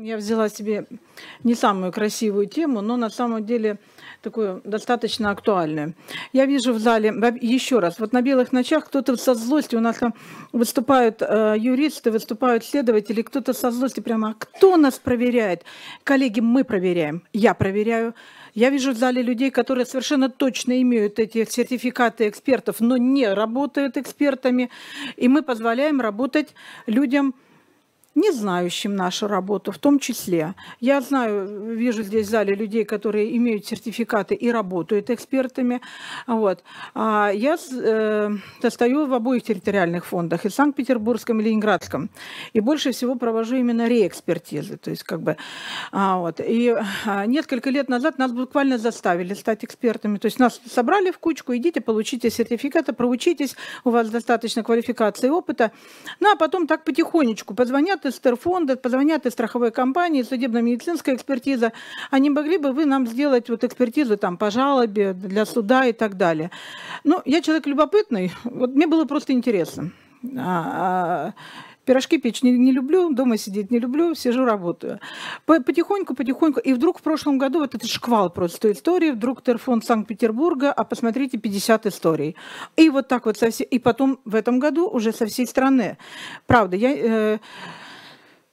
Я взяла себе не самую красивую тему, но на самом деле такую достаточно актуальную. Я вижу в зале, еще раз, вот на белых ночах кто-то со злостью, у нас там выступают э, юристы, выступают следователи, кто-то со злостью прямо, а кто нас проверяет? Коллеги, мы проверяем, я проверяю. Я вижу в зале людей, которые совершенно точно имеют эти сертификаты экспертов, но не работают экспертами. И мы позволяем работать людям, не знающим нашу работу в том числе. Я знаю, вижу здесь в зале людей, которые имеют сертификаты и работают экспертами. Вот. А я э, достаю в обоих территориальных фондах, и Санкт-Петербургском, и Ленинградском. И больше всего провожу именно реэкспертизы. То есть как бы, а, вот. И а, несколько лет назад нас буквально заставили стать экспертами. То есть нас собрали в кучку, идите, получите сертификаты, проучитесь, у вас достаточно квалификации и опыта. Ну а потом так потихонечку позвонят из Терфонда, позвонят из страховой компании, судебно-медицинская экспертиза, не могли бы вы нам сделать вот экспертизу там по жалобе для суда и так далее. Ну, я человек любопытный, вот мне было просто интересно. А, а, пирожки печь не, не люблю, дома сидеть не люблю, сижу, работаю. Потихоньку, потихоньку. И вдруг в прошлом году вот этот шквал просто истории, вдруг Терфонд Санкт-Петербурга, а посмотрите, 50 историй. И вот так вот со всей... И потом в этом году уже со всей страны. Правда, я... Э,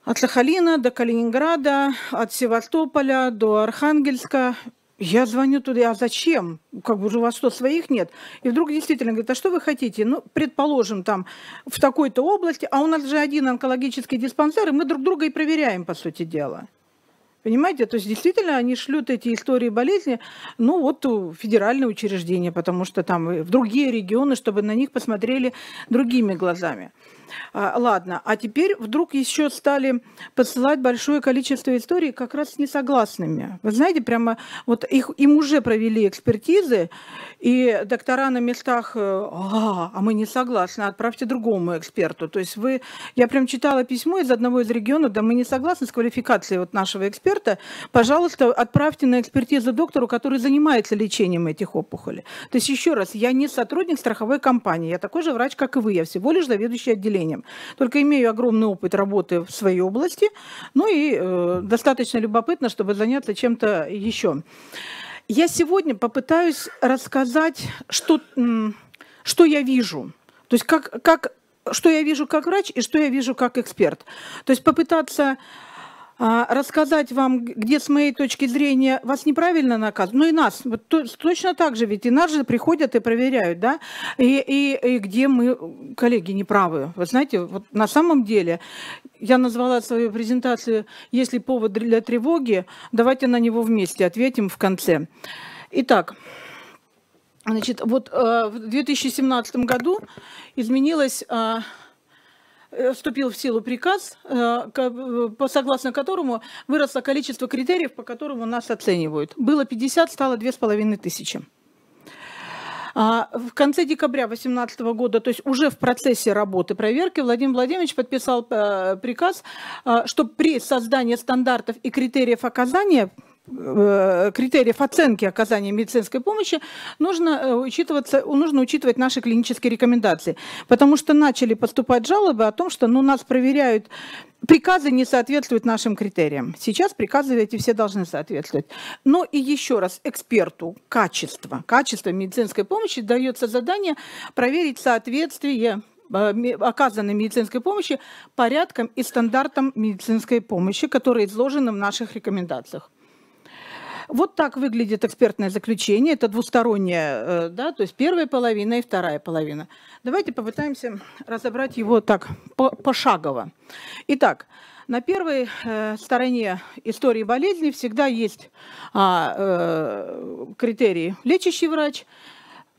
от Сахалина до Калининграда, от Севастополя до Архангельска. Я звоню туда, а зачем? Как бы у вас что, своих нет? И вдруг действительно говорит, а что вы хотите? Ну, предположим, там, в такой-то области, а у нас же один онкологический диспансер, и мы друг друга и проверяем, по сути дела. Понимаете, то есть действительно они шлют эти истории болезни, ну вот в федеральные учреждения, потому что там в другие регионы, чтобы на них посмотрели другими глазами. А, ладно, а теперь вдруг еще стали посылать большое количество историй как раз с несогласными. Вы знаете, прямо вот их, им уже провели экспертизы, и доктора на местах, э, а, а мы не согласны, отправьте другому эксперту. То есть вы, я прям читала письмо из одного из регионов, да мы не согласны с квалификацией вот нашего эксперта, пожалуйста, отправьте на экспертизу доктору, который занимается лечением этих опухолей. То есть еще раз, я не сотрудник страховой компании, я такой же врач, как и вы, я всего лишь заведующий отделением. Только имею огромный опыт работы в своей области, ну и э, достаточно любопытно, чтобы заняться чем-то еще. Я сегодня попытаюсь рассказать, что, что я вижу. То есть как, как, что я вижу как врач и что я вижу как эксперт. То есть попытаться а, рассказать вам, где с моей точки зрения вас неправильно наказывают, ну и нас, вот то, точно так же, ведь и нас же приходят и проверяют, да, и, и, и где мы, коллеги, неправы. Вы знаете, вот на самом деле, я назвала свою презентацию «Если повод для тревоги, давайте на него вместе ответим в конце». Итак, значит, вот э, в 2017 году изменилась э, Э, вступил в силу приказ, э, согласно которому выросло количество критериев, по которым нас оценивают. Было 50, стало 2,5 тысячи. А, в конце декабря 2018 года, то есть уже в процессе работы проверки, Владимир Владимирович подписал э, приказ, что при создании стандартов и критериев оказания Э, критериев оценки оказания медицинской помощи нужно, э, учитываться, нужно учитывать наши клинические рекомендации. Потому что начали поступать жалобы о том, что ну, нас проверяют, приказы не соответствуют нашим критериям. Сейчас приказы эти все должны соответствовать. Но и еще раз, эксперту качество, качество медицинской помощи дается задание проверить соответствие э, оказанной медицинской помощи порядкам и стандартам медицинской помощи, которые изложены в наших рекомендациях. Вот так выглядит экспертное заключение. Это двустороннее, э, да, то есть первая половина и вторая половина. Давайте попытаемся разобрать его так пошагово. Итак, на первой э, стороне истории болезни всегда есть а, э, критерии лечащий врач.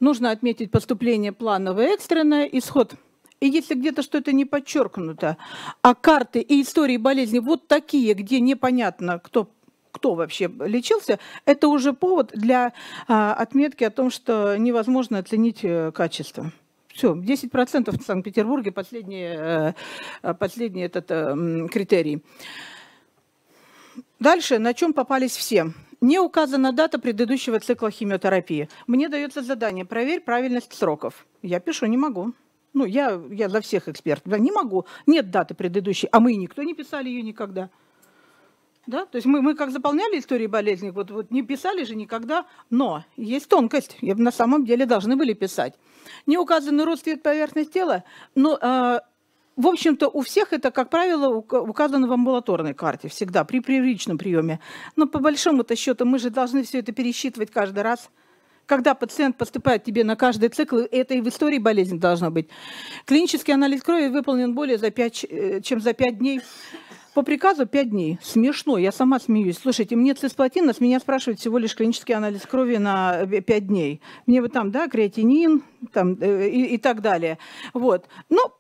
Нужно отметить поступление плановое экстренное, исход и если где-то что-то не подчеркнуто, а карты и истории болезни вот такие, где непонятно, кто кто вообще лечился, это уже повод для а, отметки о том, что невозможно оценить э, качество. Все, 10% в Санкт-Петербурге последний, э, последний этот э, критерий. Дальше, на чем попались все. Не указана дата предыдущего цикла химиотерапии. Мне дается задание, проверь правильность сроков. Я пишу, не могу. Ну, я, я за всех экспертов. Не могу. Нет даты предыдущей. А мы никто не писали ее никогда. Да? То есть мы, мы как заполняли истории болезни, вот, вот не писали же никогда, но есть тонкость, и на самом деле должны были писать. Не указаны рост цвет поверхность тела, но э, в общем-то, у всех это, как правило, указано в амбулаторной карте всегда, при привычном приеме. Но по большому-то счету мы же должны все это пересчитывать каждый раз. Когда пациент поступает тебе на каждый цикл, это и в истории болезни должно быть. Клинический анализ крови выполнен более за 5, э, чем за 5 дней. По приказу 5 дней. Смешно, я сама смеюсь. Слушайте, мне цисплатин, с меня спрашивают всего лишь клинический анализ крови на 5 э, дней. Мне вот там, да, креатинин там, э, и, и так далее. Вот. Ну,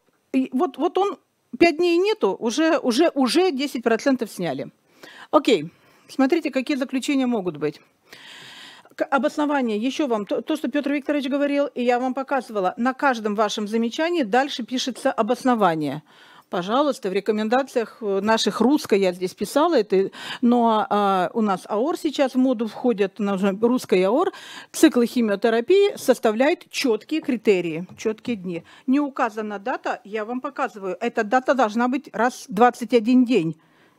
вот, вот он, 5 дней нету, уже, уже, уже 10% сняли. Окей, смотрите, какие заключения могут быть. Обоснование, еще вам, то, то, что Петр Викторович говорил, и я вам показывала, на каждом вашем замечании дальше пишется обоснование пожалуйста, в рекомендациях э, наших русской я здесь писала это, но а, у нас АОР сейчас в моду входит, русская АОР, циклы химиотерапии составляют четкие критерии, четкие дни. Не указана дата, я вам показываю, эта дата должна быть раз в 21 день.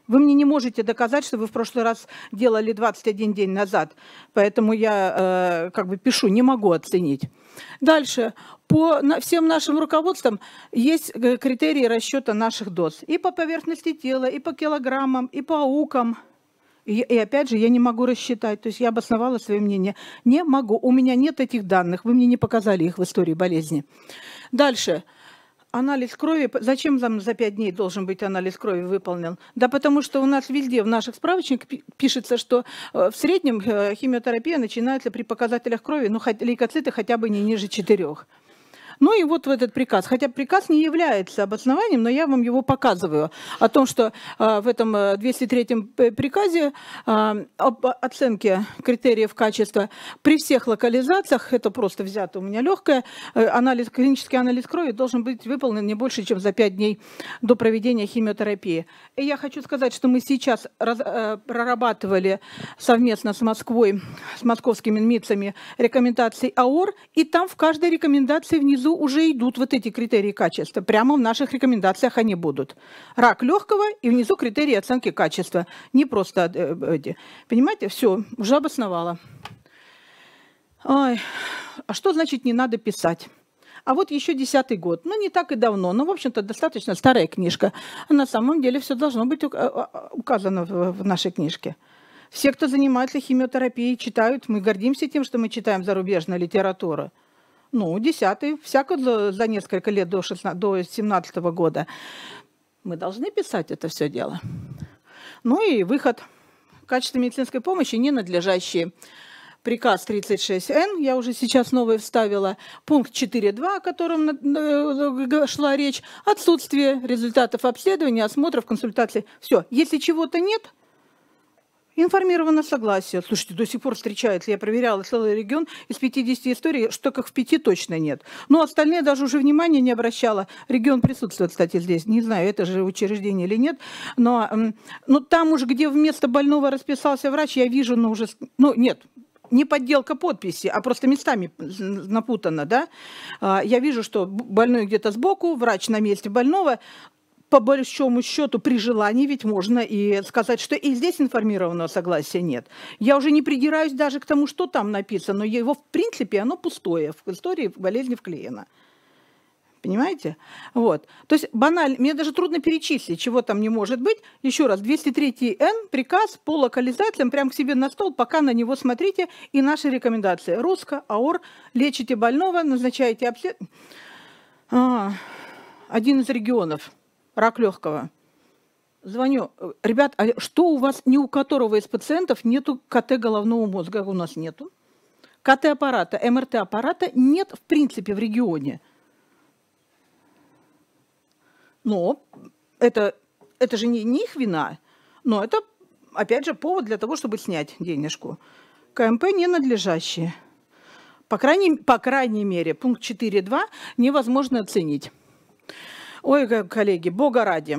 Вы мне не можете доказать, что вы в прошлый раз делали 21 день назад. Поэтому я э, как бы пишу, не могу оценить. Дальше. По всем нашим руководствам есть э, критерии расчета наших доз. И по поверхности тела, и по килограммам, и по аукам. И, и опять же, я не могу рассчитать. То есть я обосновала свое мнение. Не могу. У меня нет этих данных. Вы мне не показали их в истории болезни. Дальше. Анализ крови, зачем там за пять дней должен быть анализ крови выполнен? Да потому что у нас везде в наших справочниках пишется, что э, в среднем э, химиотерапия начинается при показателях крови, ну, лейкоциты хотя бы не ниже четырех. Ну и вот в этот приказ. Хотя приказ не является обоснованием, но я вам его показываю. О том, что а, в этом 203-м э, приказе а, об оценке критериев качества при всех локализациях, это просто взято у меня легкое, э, анализ, клинический анализ крови должен быть выполнен не больше, чем за 5 дней до проведения химиотерапии. И я хочу сказать, что мы сейчас раз, э, прорабатывали совместно с Москвой, с московскими МИЦами рекомендации АОР, и там в каждой рекомендации внизу внизу уже идут вот эти критерии качества. Прямо в наших рекомендациях они будут. Рак легкого и внизу критерии оценки качества. Не просто э. Понимаете, все, уже обосновала. Ой, а что значит не надо писать? А вот еще десятый год. Ну, не так и давно, но, в общем-то, достаточно старая книжка. А на самом деле все должно быть а, а, указано в нашей книжке. Все, кто занимается химиотерапией, читают. Мы гордимся тем, что мы читаем зарубежную литературу. Ну, десятый, всяко за, несколько лет до, 16, до 17 года. Мы должны писать это все дело. Ну и выход. Качество медицинской помощи ненадлежащие. Приказ 36Н, я уже сейчас новый вставила, пункт 4.2, о котором э, шла речь, отсутствие результатов обследования, осмотров, консультаций. Все, если чего-то нет, Информированное согласие. Слушайте, до сих пор встречается, я проверяла целый регион, из 50 историй, что как в пяти точно нет. Но остальные даже уже внимания не обращала. Регион присутствует, кстати, здесь. Не знаю, это же учреждение или нет. Но, но там уже, где вместо больного расписался врач, я вижу, ну уже, ну нет, не подделка подписи, а просто местами напутано, да. А, я вижу, что больной где-то сбоку, врач на месте больного, по большому счету, при желании ведь можно и сказать, что и здесь информированного согласия нет. Я уже не придираюсь даже к тому, что там написано, но его, в принципе, оно пустое в истории болезни вклеено. Понимаете? Вот. То есть банально, мне даже трудно перечислить, чего там не может быть. Еще раз, 203 Н, приказ по локализациям, прямо к себе на стол, пока на него смотрите, и наши рекомендации. РОСКО, АОР, лечите больного, назначаете обследование. А, один из регионов – рак легкого. Звоню, ребят, а что у вас, ни у которого из пациентов нету КТ головного мозга? У нас нету. КТ-аппарата, МРТ-аппарата нет в принципе в регионе. Но это, это же не, не их вина, но это, опять же, повод для того, чтобы снять денежку. КМП ненадлежащие. По крайней, по крайней мере, пункт 4.2 невозможно оценить. Ой, коллеги, бога ради.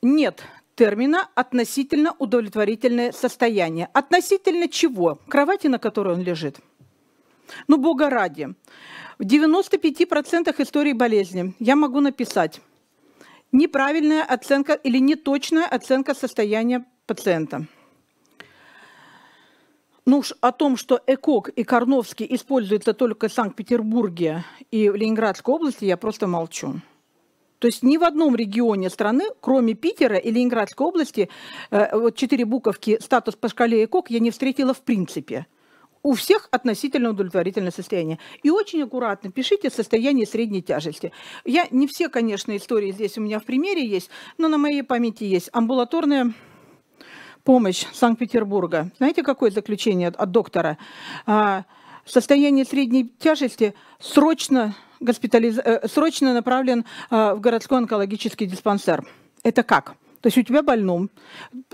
Нет термина «относительно удовлетворительное состояние». Относительно чего? Кровати, на которой он лежит. Ну, бога ради. В 95% истории болезни я могу написать неправильная оценка или неточная оценка состояния пациента. Ну уж о том, что ЭКОК и Карновский используются только в Санкт-Петербурге и в Ленинградской области, я просто молчу. То есть ни в одном регионе страны, кроме Питера и Ленинградской области, э, вот четыре буковки статус по шкале ЭКОК я не встретила в принципе. У всех относительно удовлетворительное состояние. И очень аккуратно пишите состояние средней тяжести. Я не все, конечно, истории здесь у меня в примере есть, но на моей памяти есть амбулаторная помощь Санкт-Петербурга. Знаете, какое заключение от доктора? А, состояние средней тяжести срочно, госпитализ... Э, срочно направлен а, в городской онкологический диспансер. Это как? То есть у тебя больном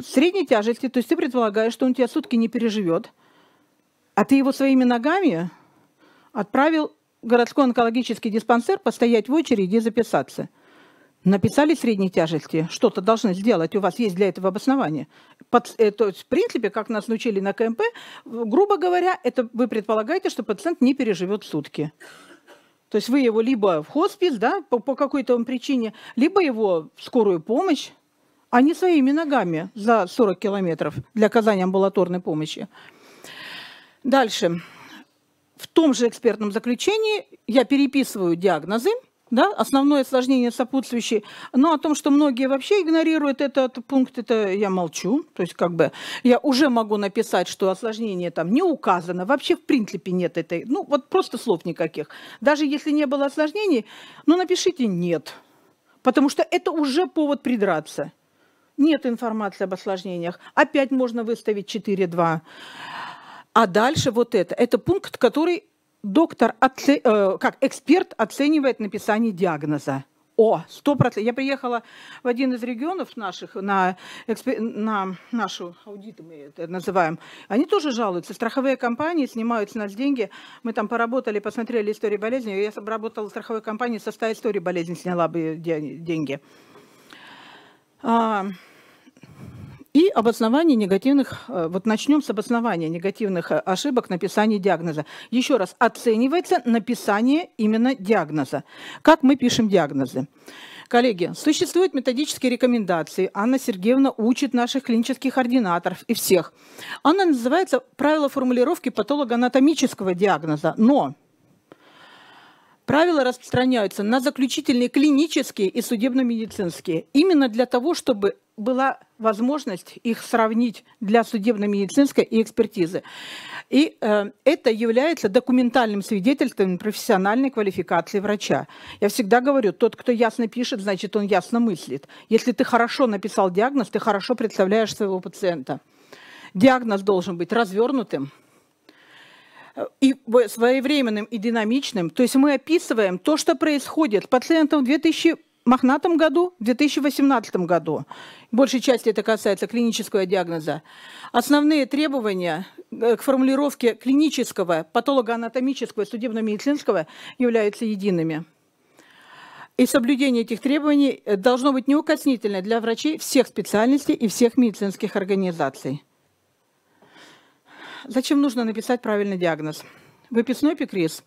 средней тяжести, то есть ты предполагаешь, что он тебя сутки не переживет, а ты его своими ногами отправил в городской онкологический диспансер постоять в очереди и записаться – написали средней тяжести, что-то должны сделать, у вас есть для этого обоснование. Под, э, то есть, в принципе, как нас научили на КМП, грубо говоря, это вы предполагаете, что пациент не переживет сутки. То есть вы его либо в хоспис, да, по, по какой-то причине, либо его в скорую помощь, а не своими ногами за 40 километров для оказания амбулаторной помощи. Дальше. В том же экспертном заключении я переписываю диагнозы, да, основное осложнение сопутствующее. Но о том, что многие вообще игнорируют этот пункт, это я молчу. То есть как бы я уже могу написать, что осложнение там не указано. Вообще в принципе нет этой, ну вот просто слов никаких. Даже если не было осложнений, ну напишите «нет». Потому что это уже повод придраться. Нет информации об осложнениях. Опять можно выставить 4.2. А дальше вот это. Это пункт, который доктор, оце... э, как эксперт оценивает написание диагноза. О, сто процентов. Я приехала в один из регионов наших, на, экспер... на нашу аудит, мы это называем. Они тоже жалуются. Страховые компании снимают с нас деньги. Мы там поработали, посмотрели историю болезни. Я работала в страховой компании, со 100 историй болезни сняла бы деньги. И обоснование негативных, э, вот начнем с обоснования негативных э, ошибок написания диагноза. Еще раз, оценивается написание именно диагноза. Как мы пишем диагнозы? Коллеги, существуют методические рекомендации. Анна Сергеевна учит наших клинических ординаторов и всех. Она называется «Правила формулировки патологоанатомического диагноза». Но Правила распространяются на заключительные клинические и судебно-медицинские. Именно для того, чтобы была возможность их сравнить для судебно-медицинской и экспертизы. И э, это является документальным свидетельством профессиональной квалификации врача. Я всегда говорю, тот, кто ясно пишет, значит, он ясно мыслит. Если ты хорошо написал диагноз, ты хорошо представляешь своего пациента. Диагноз должен быть развернутым, и своевременным и динамичным. То есть мы описываем то, что происходит с пациентом в 2000 мохнатом году, в 2018 году. Большей части это касается клинического диагноза. Основные требования э, к формулировке клинического, патологоанатомического и судебно-медицинского являются едиными. И соблюдение этих требований э, должно быть неукоснительно для врачей всех специальностей и всех медицинских организаций. Зачем нужно написать правильный диагноз? Выписной пикриз.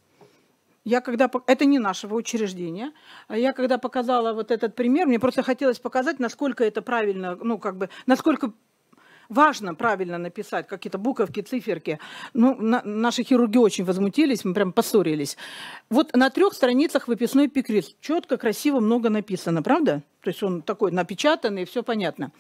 Я когда, это не нашего учреждения, я когда показала вот этот пример, мне просто хотелось показать, насколько это правильно, ну как бы, насколько важно правильно написать какие-то буковки, циферки. Ну, на, наши хирурги очень возмутились, мы прям поссорились. Вот на трех страницах выписной пикриз. Четко, красиво, много написано, правда? То есть он такой напечатанный, все понятно.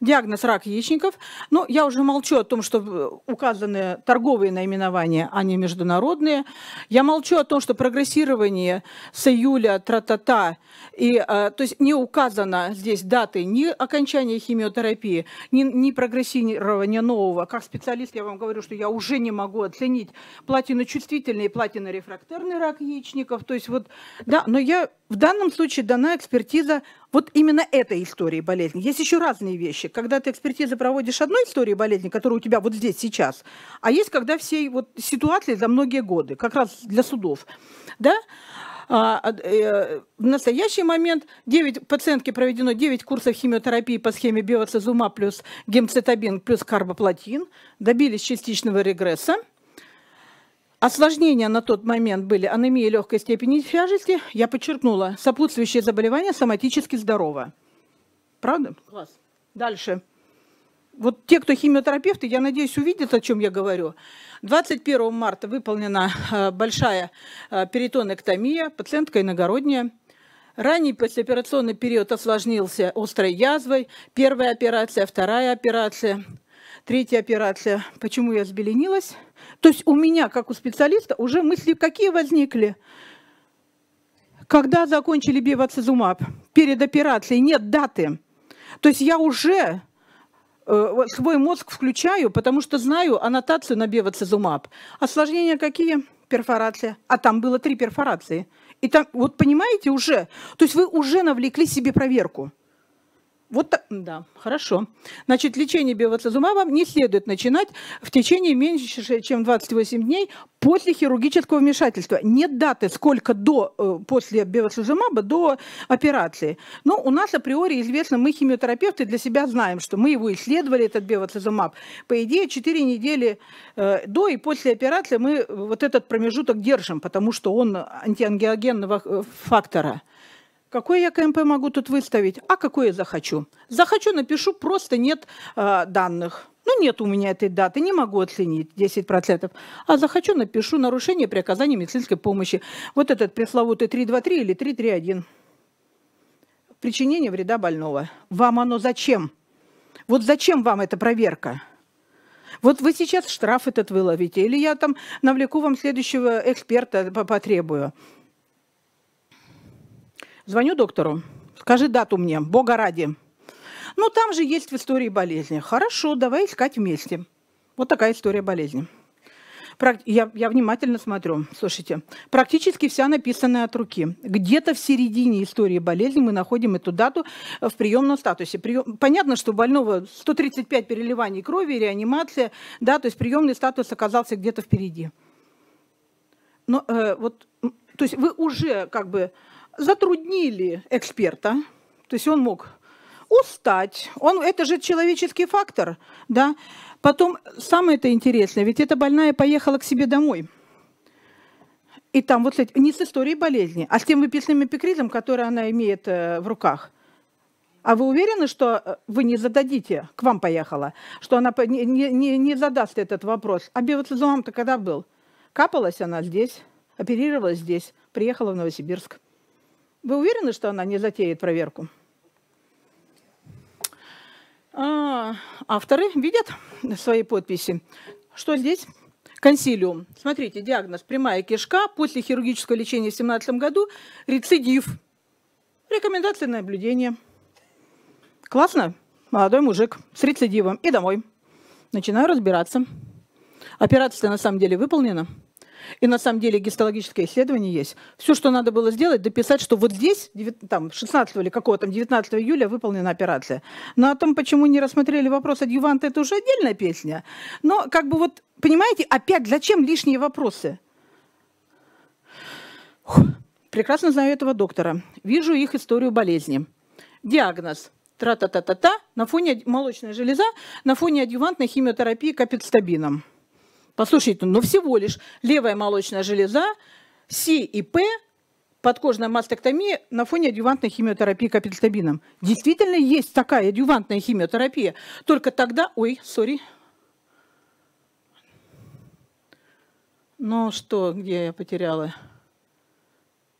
Диагноз рак яичников. Но я уже молчу о том, что указаны торговые наименования, а не международные. Я молчу о том, что прогрессирование с июля тра-та-та, и, а, то есть не указано здесь даты ни окончания химиотерапии, ни, ни прогрессирования нового. Как специалист я вам говорю, что я уже не могу оценить платиночувствительный и платинорефрактерный рак яичников. То есть вот, да, но я в данном случае дана экспертиза вот именно этой истории болезни. Есть еще разные вещи. Когда ты экспертизы проводишь одной истории болезни, которая у тебя вот здесь сейчас, а есть когда всей вот ситуации за многие годы, как раз для судов. Да? А, а э, в настоящий момент 9, пациентке проведено 9 курсов химиотерапии по схеме биоцизума плюс гемцитабин плюс карбоплатин, добились частичного регресса. Осложнения на тот момент были анемия легкой степени тяжести. Я подчеркнула, сопутствующие заболевания соматически здорово. Правда? Класс. Дальше. Вот те, кто химиотерапевты, я надеюсь, увидят, о чем я говорю. 21 марта выполнена э, большая э, перитонэктомия, пациентка иногородняя. Ранний послеоперационный период осложнился острой язвой. Первая операция, вторая операция, третья операция. Почему я взбеленилась? То есть у меня, как у специалиста, уже мысли какие возникли? Когда закончили бевацизумаб? Перед операцией нет даты. То есть я уже э, свой мозг включаю, потому что знаю аннотацию на бевацизумаб. Осложнения какие? Перфорация. А там было три перфорации – и там, вот понимаете, уже, то есть вы уже навлекли себе проверку. Вот да, хорошо. Значит, лечение биоцизумабом не следует начинать в течение меньше, чем 28 дней после хирургического вмешательства. Нет даты, сколько до, э, после биоцизумаба до операции. Но у нас априори известно, мы химиотерапевты для себя знаем, что мы его исследовали, этот биоцизумаб. По идее, 4 недели э, до и после операции мы вот этот промежуток держим, потому что он антиангиогенного э, фактора. Какой я КМП могу тут выставить? А какой я захочу? Захочу, напишу, просто нет э, данных. Ну, нет у меня этой даты, не могу оценить 10%. А захочу, напишу нарушение при оказании медицинской помощи. Вот этот пресловутый 323 или 331. Причинение вреда больного. Вам оно зачем? Вот зачем вам эта проверка? Вот вы сейчас штраф этот выловите, или я там навлеку вам следующего эксперта потребую. Звоню доктору, скажи дату мне, бога ради. Ну, там же есть в истории болезни. Хорошо, давай искать вместе. Вот такая история болезни. Я, я внимательно смотрю. Слушайте, практически вся написанная от руки. Где-то в середине истории болезни мы находим эту дату в приемном статусе. Прием... Понятно, что у больного 135 переливаний крови, реанимация, да, то есть приемный статус оказался где-то впереди. Но э, вот, то есть вы уже как бы затруднили эксперта, то есть он мог устать, он, это же человеческий фактор, да. Потом самое это интересное, ведь эта больная поехала к себе домой. И там вот не с историей болезни, а с тем выписанным эпикризом, который она имеет э, в руках. А вы уверены, что э, вы не зададите, к вам поехала, что она не, не, не задаст этот вопрос? А биоцизумам-то когда был? Капалась она здесь, оперировалась здесь, приехала в Новосибирск. Вы уверены, что она не затеет проверку? А, авторы видят свои подписи. Что здесь? Консилиум. Смотрите, диагноз прямая кишка после хирургического лечения в 2017 году, рецидив. Рекомендации наблюдения. Классно? Молодой мужик с рецидивом. И домой. Начинаю разбираться. Операция на самом деле выполнена. И на самом деле гистологическое исследование есть. Все, что надо было сделать, дописать, что вот здесь, там, 16 или какого там, 19 июля выполнена операция. Но о том, почему не рассмотрели вопрос адъюванта, это уже отдельная песня. Но как бы вот, понимаете, опять зачем лишние вопросы? Фух. Прекрасно знаю этого доктора. Вижу их историю болезни. Диагноз тра-та-та-та-та на фоне молочной железа, на фоне адъювантной химиотерапии капицтабином. Послушайте, ну всего лишь левая молочная железа, С и П, подкожная мастектомия на фоне адъювантной химиотерапии капельтабином. Действительно есть такая адъювантная химиотерапия. Только тогда... Ой, сори. Ну что, где я потеряла?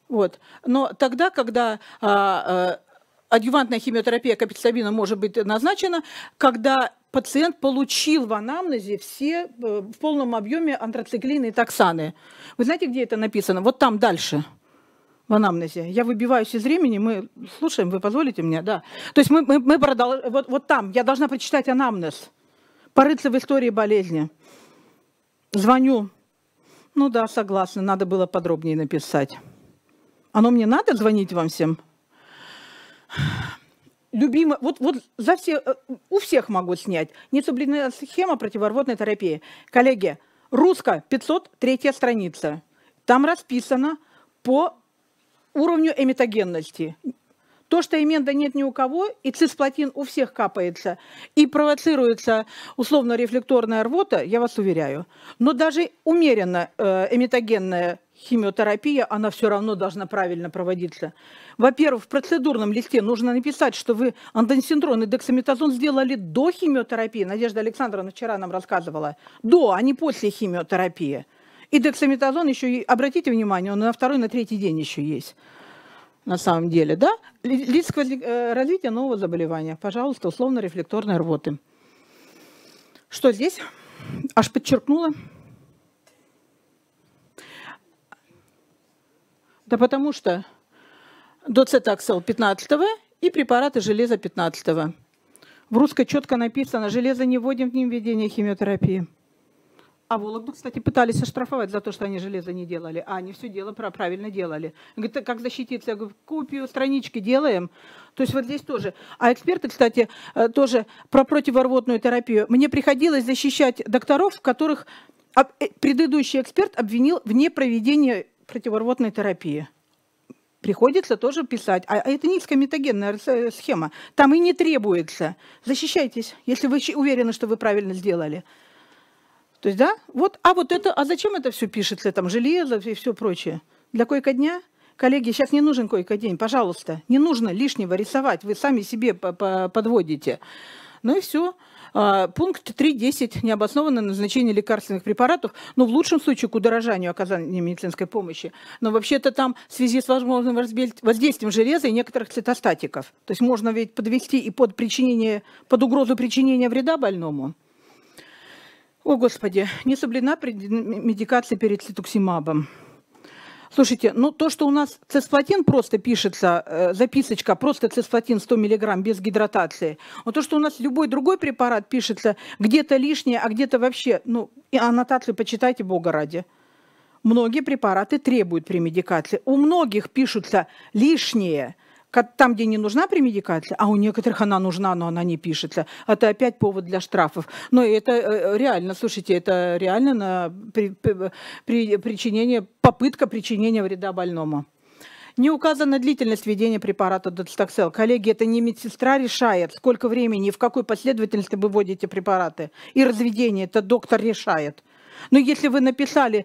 Вот. Но тогда, когда а, а, адъювантная химиотерапия капельтабином может быть назначена, когда пациент получил в анамнезе все э, в полном объеме антрациклины и токсаны. Вы знаете, где это написано? Вот там дальше в анамнезе. Я выбиваюсь из времени, мы слушаем, вы позволите мне, да. То есть мы, мы, мы продол... вот, вот там, я должна прочитать анамнез, порыться в истории болезни. Звоню. Ну да, согласна, надо было подробнее написать. Оно мне надо звонить вам всем? Любимая, вот, вот за все, э, у всех могу снять. Несублимная схема противорвотной терапии. Коллеги, русско 503 страница. Там расписано по уровню эмитогенности. То, что именда нет ни у кого, и цисплатин у всех капается, и провоцируется условно-рефлекторная рвота, я вас уверяю. Но даже умеренно э, эметогенная химиотерапия, она все равно должна правильно проводиться. Во-первых, в процедурном листе нужно написать, что вы анденсиндрон и дексаметазон сделали до химиотерапии. Надежда Александровна вчера нам рассказывала. До, а не после химиотерапии. И дексаметазон еще, обратите внимание, он на второй, на третий день еще есть. На самом деле, да? Риск э, развития нового заболевания. Пожалуйста, условно-рефлекторной рвоты. Что здесь? Аж подчеркнула. Да потому что доцетаксел 15 и препараты железа 15 -го. В русской четко написано, железо не вводим в введение химиотерапии. А Вологду, кстати, пытались оштрафовать за то, что они железо не делали. А они все дело правильно делали. Говорит, как защититься? Я говорю, копию странички делаем. То есть вот здесь тоже. А эксперты, кстати, э, тоже про противорвотную терапию. Мне приходилось защищать докторов, которых э, предыдущий эксперт обвинил в непроведении противорвотной терапии приходится тоже писать. А это низкометагенная схема. Там и не требуется. Защищайтесь, если вы уверены, что вы правильно сделали. То есть, да, вот, а вот это, а зачем это все пишется, там, железо и все прочее? Для койко-дня? Коллеги, сейчас не нужен койко-день, пожалуйста. Не нужно лишнего рисовать, вы сами себе подводите. Ну и все. А, пункт 3.10. Необоснованное назначение лекарственных препаратов, ну, в лучшем случае, к удорожанию оказания медицинской помощи. Но вообще-то там в связи с возможным воздействием железа и некоторых цитостатиков. То есть можно ведь подвести и под, причинение, под угрозу причинения вреда больному. О, Господи, не соблюдена медикация перед цитуксимабом. Слушайте, ну то, что у нас цисплатин просто пишется, э, записочка, просто цисплатин 100 миллиграмм без гидратации, но то, что у нас любой другой препарат пишется где-то лишнее, а где-то вообще, ну, и аннотацию почитайте, бога ради. Многие препараты требуют премедикации. У многих пишутся лишнее – там, где не нужна премедикация, а у некоторых она нужна, но она не пишется. Это опять повод для штрафов. Но это э, реально, слушайте, это реально на при, при, причинение, попытка причинения вреда больному. Не указана длительность введения препарата Доцтоксел. Коллеги, это не медсестра решает, сколько времени и в какой последовательности вы вводите препараты. И разведение, это доктор решает. Но если вы написали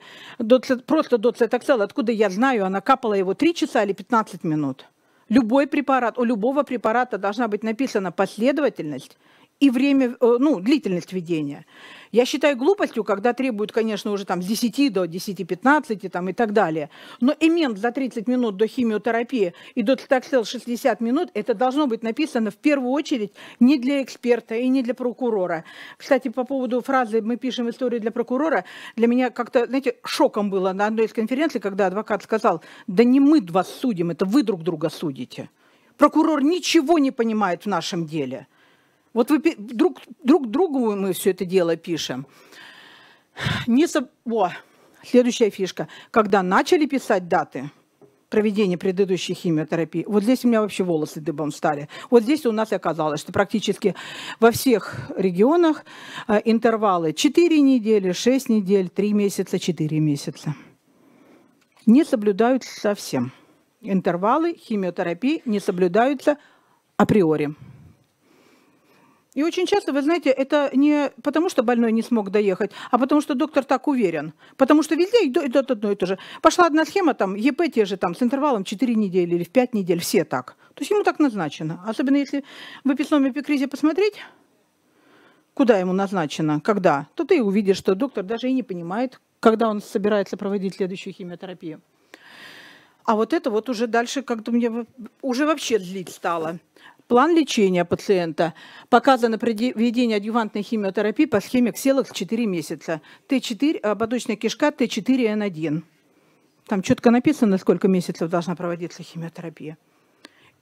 просто доцетоксел, откуда я знаю, она капала его 3 часа или 15 минут – Любой препарат, у любого препарата должна быть написана последовательность и время, э, ну, длительность введения. Я считаю глупостью, когда требуют, конечно, уже там с 10 до 10-15 там, и так далее. Но эмент за 30 минут до химиотерапии и до цитоксел 60 минут, это должно быть написано в первую очередь не для эксперта и не для прокурора. Кстати, по поводу фразы «мы пишем историю для прокурора», для меня как-то, знаете, шоком было на одной из конференций, когда адвокат сказал, да не мы вас судим, это вы друг друга судите. Прокурор ничего не понимает в нашем деле – вот вы друг, друг другу мы все это дело пишем. Не со... О, следующая фишка. Когда начали писать даты проведения предыдущей химиотерапии, вот здесь у меня вообще волосы дыбом стали. Вот здесь у нас оказалось, что практически во всех регионах э, интервалы 4 недели, 6 недель, 3 месяца, 4 месяца. Не соблюдаются совсем. Интервалы химиотерапии не соблюдаются априори. И очень часто, вы знаете, это не потому, что больной не смог доехать, а потому что доктор так уверен. Потому что везде идет одно и то же. Пошла одна схема, там, ЕП те же, там, с интервалом 4 недели или в 5 недель, все так. То есть ему так назначено. Особенно если в выписном эпикризе посмотреть, куда ему назначено, когда, то ты увидишь, что доктор даже и не понимает, когда он собирается проводить следующую химиотерапию. А вот это вот уже дальше как-то мне уже вообще злить стало. План лечения пациента. Показано проведение адъювантной химиотерапии по схеме Кселокс 4 месяца. Т4, ободочная кишка Т4Н1. Там четко написано, сколько месяцев должна проводиться химиотерапия.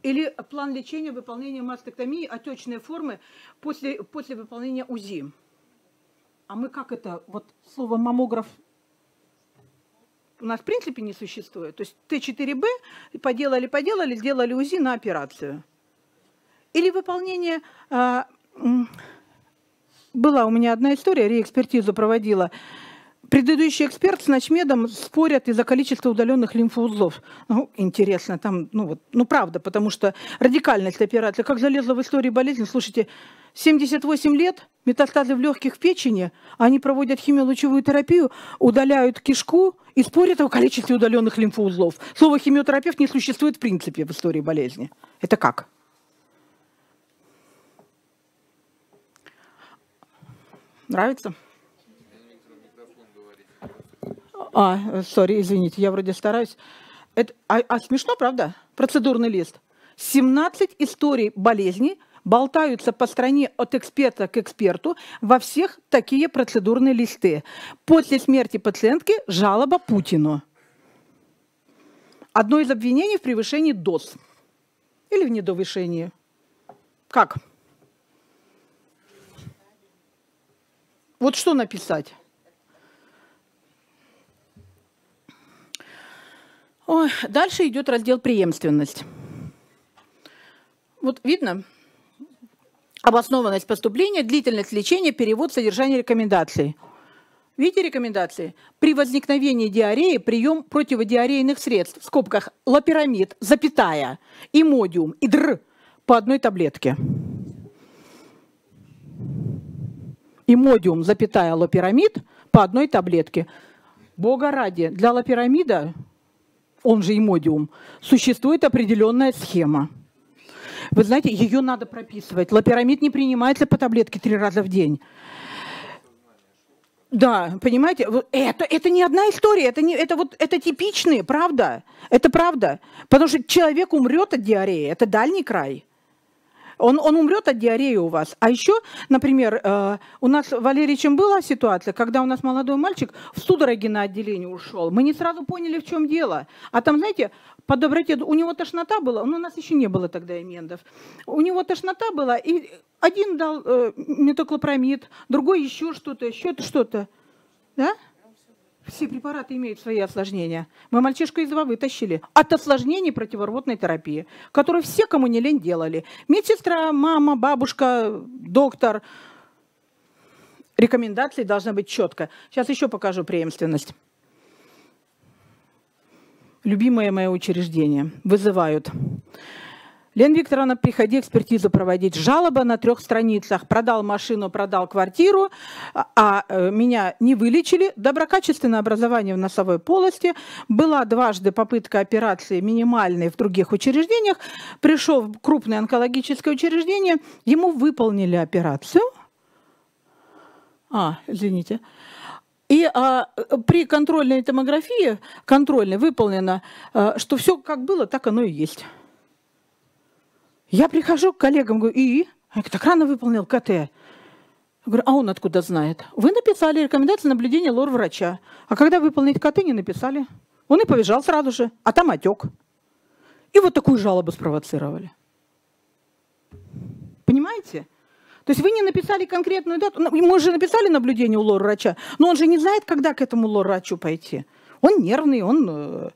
Или план лечения выполнения мастектомии отечной формы после, после выполнения УЗИ. А мы как это, вот слово маммограф у нас в принципе не существует. То есть Т4Б поделали, поделали, сделали УЗИ на операцию. Или выполнение... А, была у меня одна история, реэкспертизу проводила. Предыдущий эксперт с Ночмедом спорят из-за количества удаленных лимфоузлов. Ну, интересно, там, ну вот, ну правда, потому что радикальность операции, как залезла в историю болезни, слушайте, 78 лет, метастазы в легких в печени, они проводят химиолучевую терапию, удаляют кишку и спорят о количестве удаленных лимфоузлов. Слово химиотерапевт не существует в принципе в истории болезни. Это как? Нравится? А, сори, извините, я вроде стараюсь. Это, а, а смешно, правда? Процедурный лист. 17 историй болезней болтаются по стране от эксперта к эксперту во всех такие процедурные листы. После смерти пациентки жалоба Путину. Одно из обвинений в превышении доз. Или в недовышении. Как? Вот что написать? Ой, дальше идет раздел преемственность. Вот видно, обоснованность поступления, длительность лечения, перевод, содержание рекомендаций. Видите рекомендации? При возникновении диареи прием противодиарейных средств, в скобках лапирамид, запятая, и модиум, и др по одной таблетке. И модиум, запятая, лапирамид по одной таблетке. Бога ради, для лапирамида он же имодиум, существует определенная схема. Вы знаете, ее надо прописывать. Лапирамид не принимается по таблетке три раза в день. Да, понимаете, это, это не одна история, это, не, это, вот, это типичные, правда, это правда. Потому что человек умрет от диареи, это дальний край. Он, он умрет от диареи у вас. А еще, например, э, у нас, Валерий, чем была ситуация, когда у нас молодой мальчик в судороги на отделение ушел. Мы не сразу поняли, в чем дело. А там, знаете, по доброте, у него тошнота была, ну, у нас еще не было тогда эмендов. У него тошнота была, и один дал э, метоклопромид, другой еще что-то, еще что-то. Да? Все препараты имеют свои осложнения. Мы мальчишку из два вытащили от осложнений противорвотной терапии, которую все, кому не лень, делали. Медсестра, мама, бабушка, доктор. Рекомендации должны быть четко. Сейчас еще покажу преемственность. Любимое мое учреждение. Вызывают. Лена Викторовна, приходи экспертизу проводить. Жалоба на трех страницах. Продал машину, продал квартиру, а, а э, меня не вылечили. Доброкачественное образование в носовой полости. Была дважды попытка операции минимальной в других учреждениях. Пришел в крупное онкологическое учреждение, ему выполнили операцию. А, извините. И а, при контрольной томографии, контрольной, выполнено, а, что все как было, так оно и есть. Я прихожу к коллегам, говорю, и? Я так рано выполнил КТ. Я говорю, а он откуда знает? Вы написали рекомендации наблюдения лор-врача. А когда выполнить КТ, не написали. Он и побежал сразу же, а там отек. И вот такую жалобу спровоцировали. Понимаете? То есть вы не написали конкретную дату. Ну, мы же написали наблюдение у лор-врача, но он же не знает, когда к этому лор-врачу пойти. Он нервный, он э,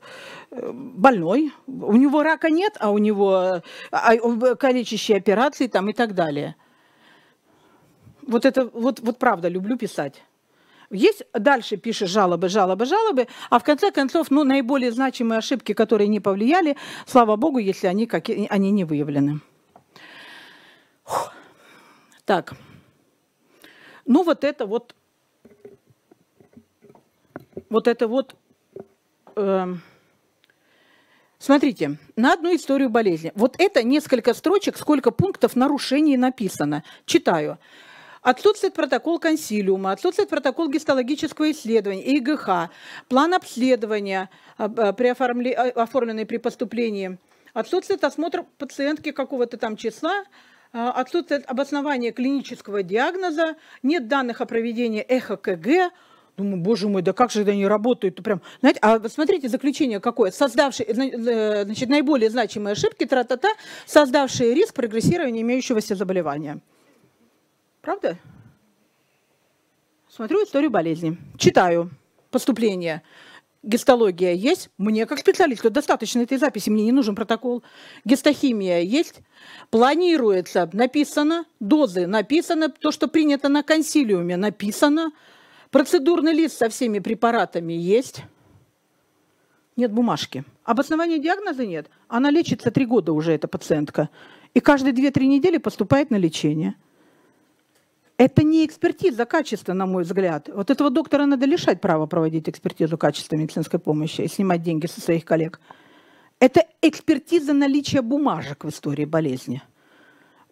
больной, у него рака нет, а у него а, калечащие операции там и так далее. Вот это, вот, вот правда, люблю писать. Есть дальше пишешь жалобы, жалобы, жалобы, а в конце концов, ну, наиболее значимые ошибки, которые не повлияли, слава богу, если они, как, они не выявлены. Фух. Так, ну вот это вот, вот это вот э, Смотрите, на одну историю болезни. Вот это несколько строчек, сколько пунктов нарушений написано. Читаю. Отсутствует протокол консилиума, отсутствует протокол гистологического исследования, ИГХ, план обследования, а, а, при оформле, а, оформленный при поступлении, отсутствует осмотр пациентки какого-то там числа, отсутствует обоснование клинического диагноза, нет данных о проведении эхо-КГ, Думаю, боже мой, да как же они работают? Прям, знаете, а смотрите, заключение какое. Создавшие, э, значит, наиболее значимые ошибки, тра-та-та, создавшие риск прогрессирования имеющегося заболевания. Правда? Смотрю историю болезни. Читаю поступление. Гистология есть. Мне, как специалисту, достаточно этой записи. Мне не нужен протокол. Гистохимия есть. Планируется. Написано. Дозы написано. То, что принято на консилиуме, написано Процедурный лист со всеми препаратами есть. Нет бумажки. Обоснования диагноза нет. Она лечится три года уже, эта пациентка. И каждые 2-3 недели поступает на лечение. Это не экспертиза качества, на мой взгляд. Вот этого доктора надо лишать права проводить экспертизу качества медицинской помощи и снимать деньги со своих коллег. Это экспертиза наличия бумажек в истории болезни.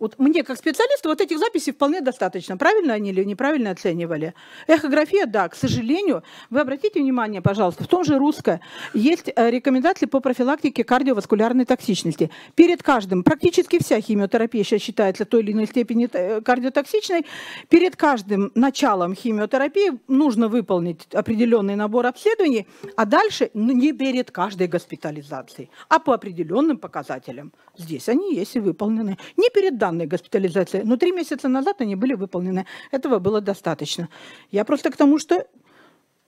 Вот мне, как специалисту, вот этих записей вполне достаточно. Правильно они или неправильно оценивали? Эхография, да, к сожалению. Вы обратите внимание, пожалуйста, в том же русское есть э, рекомендации по профилактике кардиоваскулярной токсичности. Перед каждым, практически вся химиотерапия сейчас считается той или иной степени э, кардиотоксичной, перед каждым началом химиотерапии нужно выполнить определенный набор обследований, а дальше не перед каждой госпитализацией, а по определенным показателям. Здесь они есть и выполнены. Не перед данной госпитализации. Но три месяца назад они были выполнены. Этого было достаточно. Я просто к тому, что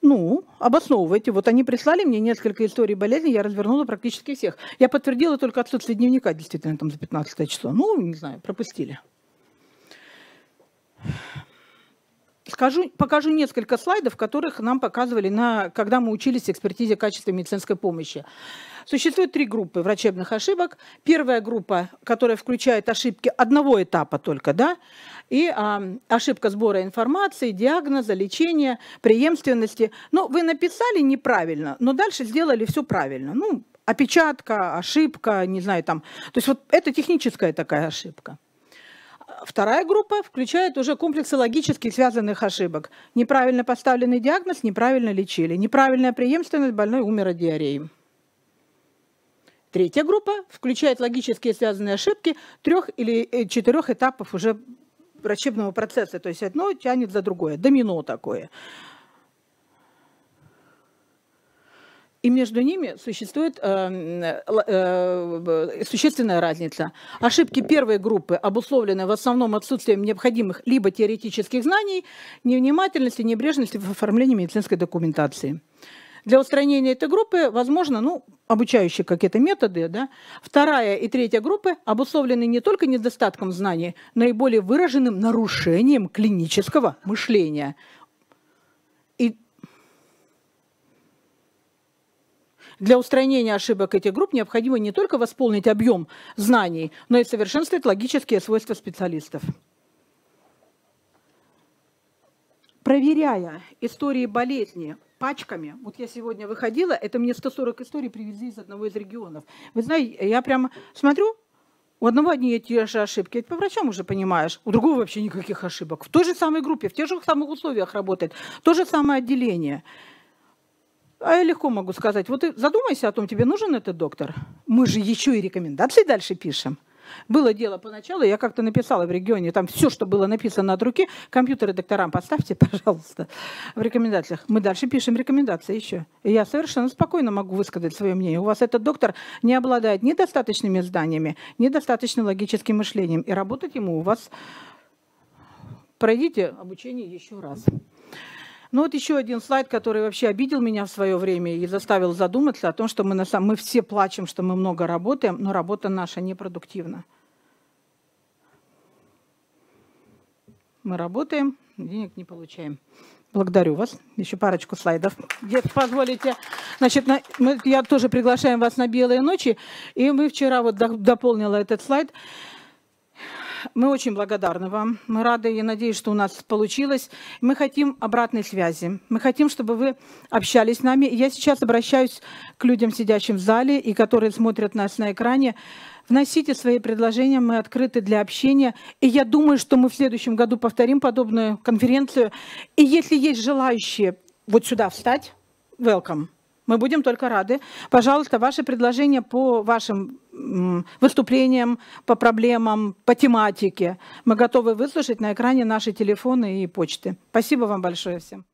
ну, обосновывайте. Вот они прислали мне несколько историй болезни, я развернула практически всех. Я подтвердила только отсутствие дневника, действительно, там за 15 число. Ну, не знаю, пропустили. Скажу, покажу несколько слайдов, которых нам показывали, на, когда мы учились экспертизе качества медицинской помощи. Существует три группы врачебных ошибок. Первая группа, которая включает ошибки одного этапа только, да, и а, ошибка сбора информации, диагноза, лечения, преемственности. Ну, вы написали неправильно, но дальше сделали все правильно. Ну, опечатка, ошибка, не знаю, там. То есть вот это техническая такая ошибка. Вторая группа включает уже комплексы логически связанных ошибок. Неправильно поставленный диагноз, неправильно лечили. Неправильная преемственность, больной умер от диареи. Третья группа включает логически связанные ошибки трех или э, четырех этапов уже врачебного процесса. То есть одно тянет за другое. Домино такое. И между ними существует э, э, существенная разница. Ошибки первой группы обусловлены в основном отсутствием необходимых либо теоретических знаний, невнимательности, небрежности в оформлении медицинской документации. Для устранения этой группы возможно ну, обучающие какие-то методы. Да? Вторая и третья группы обусловлены не только недостатком знаний, но и более выраженным нарушением клинического мышления. Для устранения ошибок этих групп необходимо не только восполнить объем знаний, но и совершенствовать логические свойства специалистов. Проверяя истории болезни пачками, вот я сегодня выходила, это мне 140 историй привезли из одного из регионов. Вы знаете, я прямо смотрю, у одного одни и те же ошибки. Это по врачам уже понимаешь. У другого вообще никаких ошибок. В той же самой группе, в тех же самых условиях работает. То же самое отделение. А я легко могу сказать, вот задумайся о том, тебе нужен этот доктор. Мы же еще и рекомендации дальше пишем. Было дело поначалу, я как-то написала в регионе, там все, что было написано от руки, компьютеры докторам поставьте, пожалуйста, в рекомендациях. Мы дальше пишем рекомендации еще. И я совершенно спокойно могу высказать свое мнение. У вас этот доктор не обладает ни достаточными знаниями, ни логическим мышлением. И работать ему у вас... Пройдите обучение еще раз. Ну вот еще один слайд, который вообще обидел меня в свое время и заставил задуматься о том, что мы, на самом... мы все плачем, что мы много работаем, но работа наша непродуктивна. Мы работаем, денег не получаем. Благодарю вас. Еще парочку слайдов. Если позволите. Значит, на, мы, я тоже приглашаю вас на белые ночи. И мы вчера вот дополнила этот слайд. Мы очень благодарны вам. Мы рады и надеюсь, что у нас получилось. Мы хотим обратной связи. Мы хотим, чтобы вы общались с нами. Я сейчас обращаюсь к людям, сидящим в зале и которые смотрят нас на экране. Вносите свои предложения, мы открыты для общения. И я думаю, что мы в следующем году повторим подобную конференцию. И если есть желающие вот сюда встать, welcome. Мы будем только рады. Пожалуйста, ваши предложения по вашим выступлениям, по проблемам, по тематике. Мы готовы выслушать на экране наши телефоны и почты. Спасибо вам большое всем.